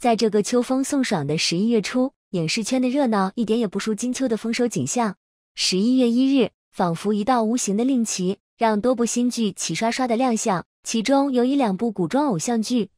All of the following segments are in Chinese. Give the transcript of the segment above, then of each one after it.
在这个秋风送爽的十一月初，影视圈的热闹一点也不输金秋的丰收景象。十一月一日，仿佛一道无形的令旗，让多部新剧齐刷刷的亮相。其中有一两部古装偶像剧《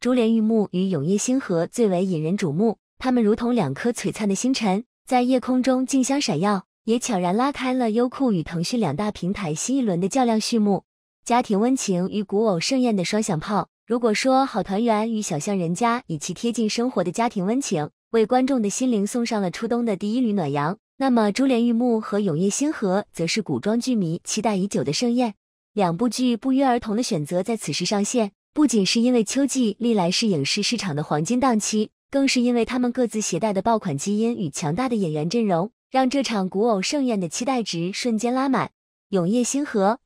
珠帘玉幕》与《永夜星河》最为引人瞩目。它们如同两颗璀璨的星辰，在夜空中竞相闪耀，也悄然拉开了优酷与腾讯两大平台新一轮的较量序幕。家庭温情与古偶盛宴的双响炮。如果说《好团圆》与《小巷人家》以其贴近生活的家庭温情，为观众的心灵送上了初冬的第一缕暖阳，那么《珠帘玉幕》和《永夜星河》则是古装剧迷期待已久的盛宴。两部剧不约而同的选择在此时上线，不仅是因为秋季历来是影视市场的黄金档期，更是因为他们各自携带的爆款基因与强大的演员阵容，让这场古偶盛宴的期待值瞬间拉满。《永夜星河》，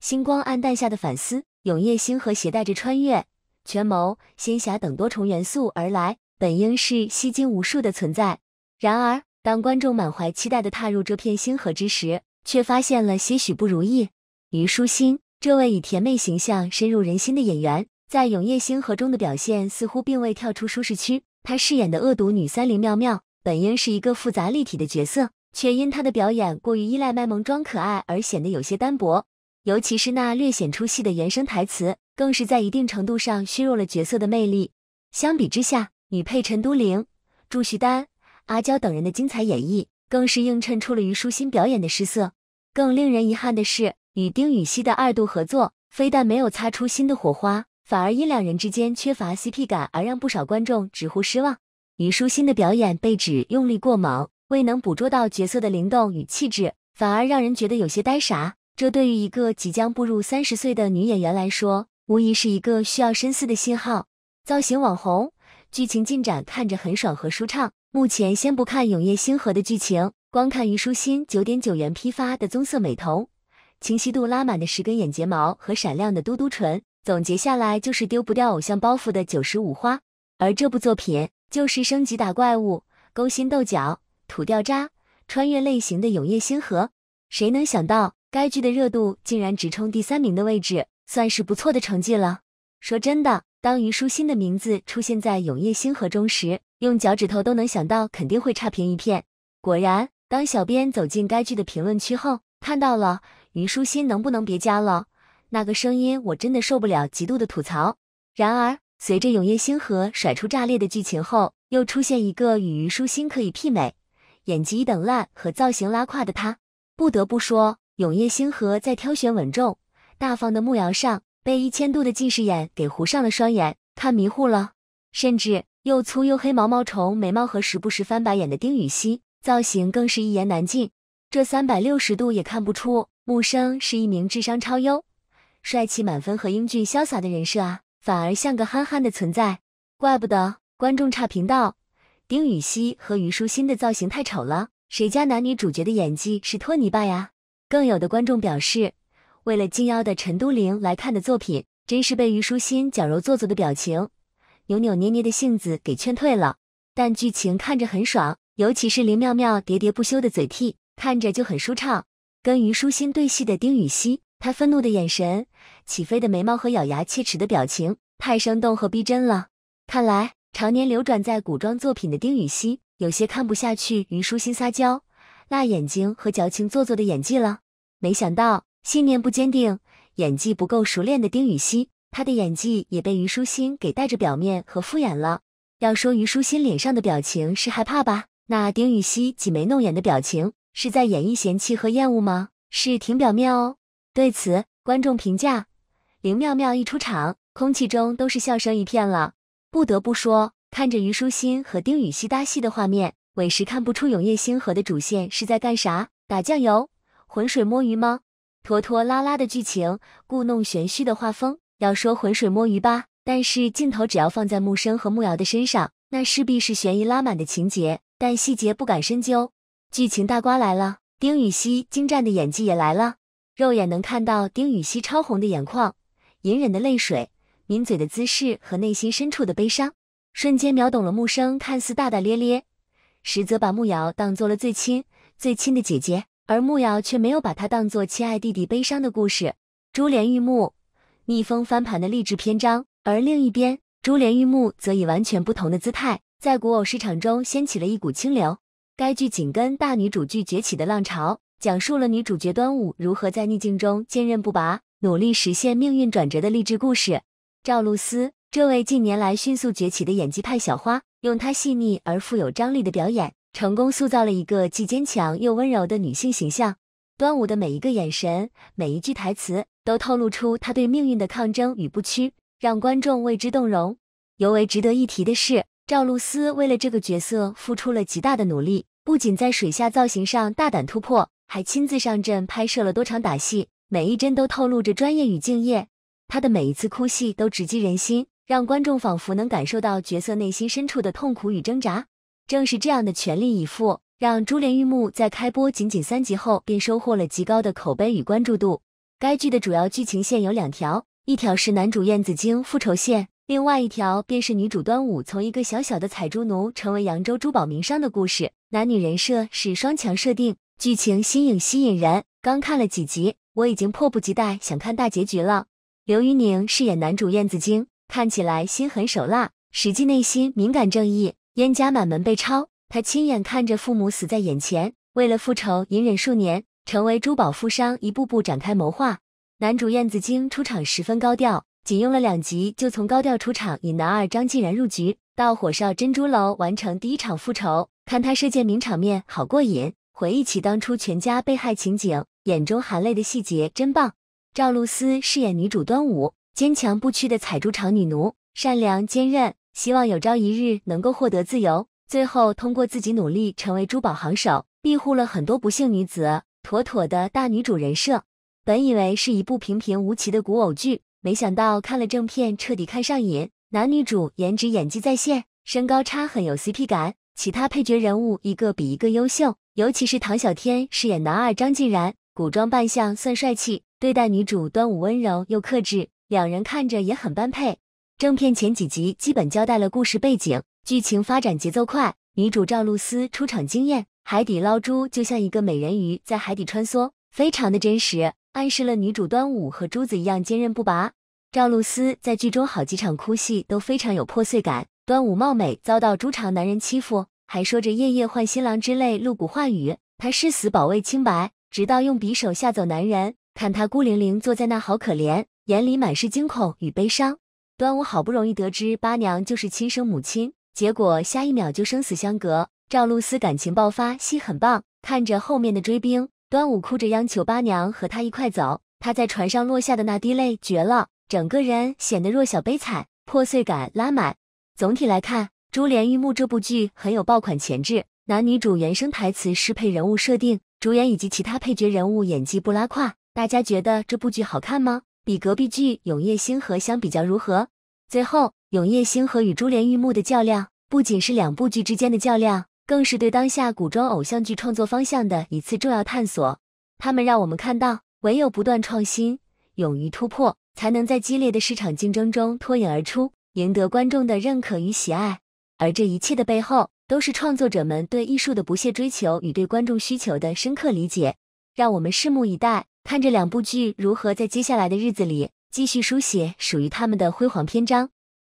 星光暗淡下的反思。永夜星河携带着穿越、权谋、仙侠等多重元素而来，本应是吸睛无数的存在。然而，当观众满怀期待的踏入这片星河之时，却发现了些许不如意。虞书欣，这位以甜妹形象深入人心的演员，在永夜星河中的表现似乎并未跳出舒适区。她饰演的恶毒女三林妙妙，本应是一个复杂立体的角色，却因她的表演过于依赖卖萌装可爱而显得有些单薄。尤其是那略显出戏的原声台词，更是在一定程度上削弱了角色的魅力。相比之下，女配陈都灵、祝绪丹、阿娇等人的精彩演绎，更是映衬出了虞书欣表演的失色。更令人遗憾的是，与丁禹兮的二度合作，非但没有擦出新的火花，反而因两人之间缺乏 CP 感而让不少观众直呼失望。虞书欣的表演被指用力过猛，未能捕捉到角色的灵动与气质，反而让人觉得有些呆傻。这对于一个即将步入三十岁的女演员来说，无疑是一个需要深思的信号。造型网红，剧情进展看着很爽和舒畅。目前先不看《永夜星河》的剧情，光看虞书欣九点九元批发的棕色美瞳、清晰度拉满的十根眼睫毛和闪亮的嘟嘟唇，总结下来就是丢不掉偶像包袱的九十五花。而这部作品就是升级打怪物、勾心斗角、土掉渣、穿越类型的《永夜星河》。谁能想到？该剧的热度竟然直冲第三名的位置，算是不错的成绩了。说真的，当虞书欣的名字出现在《永夜星河》中时，用脚趾头都能想到肯定会差评一片。果然，当小编走进该剧的评论区后，看到了虞书欣能不能别加了那个声音，我真的受不了，极度的吐槽。然而，随着《永夜星河》甩出炸裂的剧情后，又出现一个与虞书欣可以媲美、演技一等烂和造型拉胯的她，不得不说。永夜星河在挑选稳重、大方的慕瑶上，被一千度的近视眼给糊上了双眼，看迷糊了。甚至又粗又黑毛毛虫眉毛和时不时翻白眼的丁禹兮，造型更是一言难尽。这三百六十度也看不出木生是一名智商超优、帅气满分和英俊潇洒的人设啊，反而像个憨憨的存在。怪不得观众差评道：丁禹兮和虞书欣的造型太丑了，谁家男女主角的演技是拖泥巴呀？更有的观众表示，为了金腰的陈都灵来看的作品，真是被虞书欣矫揉做作的表情、扭扭捏捏的性子给劝退了。但剧情看着很爽，尤其是林妙妙喋喋不休的嘴替，看着就很舒畅。跟虞书欣对戏的丁禹兮，他愤怒的眼神、起飞的眉毛和咬牙切齿的表情，太生动和逼真了。看来常年流转在古装作品的丁禹兮，有些看不下去虞书欣撒娇。辣眼睛和矫情做作的演技了，没想到信念不坚定、演技不够熟练的丁禹兮，她的演技也被虞书欣给带着表面和敷衍了。要说虞书欣脸上的表情是害怕吧，那丁禹兮挤眉弄眼的表情是在演绎嫌弃和厌恶吗？是挺表面哦。对此，观众评价：林妙妙一出场，空气中都是笑声一片了。不得不说，看着虞书欣和丁禹兮搭戏的画面。委实看不出永夜星河的主线是在干啥，打酱油、浑水摸鱼吗？拖拖拉拉的剧情，故弄玄虚的画风，要说浑水摸鱼吧，但是镜头只要放在木生和木瑶的身上，那势必是悬疑拉满的情节，但细节不敢深究。剧情大瓜来了，丁禹兮精湛的演技也来了，肉眼能看到丁禹兮超红的眼眶、隐忍的泪水、抿嘴的姿势和内心深处的悲伤，瞬间秒懂了木生看似大大咧咧。实则把慕瑶当做了最亲最亲的姐姐，而慕瑶却没有把她当做亲爱弟弟悲伤的故事。珠帘玉幕逆风翻盘的励志篇章，而另一边，珠帘玉幕则以完全不同的姿态，在古偶市场中掀起了一股清流。该剧紧跟大女主剧崛起的浪潮，讲述了女主角端午如何在逆境中坚韧不拔，努力实现命运转折的励志故事。赵露思，这位近年来迅速崛起的演技派小花，用她细腻而富有张力的表演，成功塑造了一个既坚强又温柔的女性形象。端午的每一个眼神，每一句台词，都透露出她对命运的抗争与不屈。让观众为之动容。尤为值得一提的是，赵露思为了这个角色付出了极大的努力，不仅在水下造型上大胆突破，还亲自上阵拍摄了多场打戏，每一帧都透露着专业与敬业。她的每一次哭戏都直击人心，让观众仿佛能感受到角色内心深处的痛苦与挣扎。正是这样的全力以赴，让《珠帘玉幕》在开播仅仅三集后便收获了极高的口碑与关注度。该剧的主要剧情线有两条。一条是男主燕子京复仇线，另外一条便是女主端午从一个小小的采珠奴成为扬州珠宝名商的故事。男女人设是双强设定，剧情新颖吸引人。刚看了几集，我已经迫不及待想看大结局了。刘宇宁饰演男主燕子京，看起来心狠手辣，实际内心敏感正义。燕家满门被抄，他亲眼看着父母死在眼前，为了复仇隐忍数年，成为珠宝富商，一步步展开谋划。男主燕子京出场十分高调，仅用了两集就从高调出场引男二张晋然入局，到火烧珍珠楼完成第一场复仇，看他射箭名场面好过瘾。回忆起当初全家被害情景，眼中含泪的细节真棒。赵露思饰演女主端午，坚强不屈的采珠场女奴，善良坚韧，希望有朝一日能够获得自由，最后通过自己努力成为珠宝行手，庇护了很多不幸女子，妥妥的大女主人设。本以为是一部平平无奇的古偶剧，没想到看了正片彻底看上瘾。男女主颜值演技在线，身高差很有 CP 感，其他配角人物一个比一个优秀，尤其是唐小天饰演男二张晋然，古装扮相算帅气，对待女主端午温柔又克制，两人看着也很般配。正片前几集基本交代了故事背景，剧情发展节奏快，女主赵露思出场惊艳，海底捞珠就像一个美人鱼在海底穿梭，非常的真实。暗示了女主端午和珠子一样坚韧不拔。赵露思在剧中好几场哭戏都非常有破碎感。端午貌美，遭到猪场男人欺负，还说着夜夜换新郎之类露骨话语。她誓死保卫清白，直到用匕首吓走男人。看她孤零零坐在那，好可怜，眼里满是惊恐与悲伤。端午好不容易得知八娘就是亲生母亲，结果下一秒就生死相隔。赵露思感情爆发，戏很棒。看着后面的追兵。端午哭着央求八娘和他一块走，他在船上落下的那滴泪绝了，整个人显得弱小悲惨，破碎感拉满。总体来看，《珠帘玉幕》这部剧很有爆款潜质，男女主原声台词适配人物设定，主演以及其他配角人物演技不拉胯。大家觉得这部剧好看吗？比隔壁剧《永夜星河》相比较如何？最后，《永夜星河》与《珠帘玉幕》的较量，不仅是两部剧之间的较量。更是对当下古装偶像剧创作方向的一次重要探索。他们让我们看到，唯有不断创新、勇于突破，才能在激烈的市场竞争中脱颖而出，赢得观众的认可与喜爱。而这一切的背后，都是创作者们对艺术的不懈追求与对观众需求的深刻理解。让我们拭目以待，看这两部剧如何在接下来的日子里继续书写属于他们的辉煌篇章。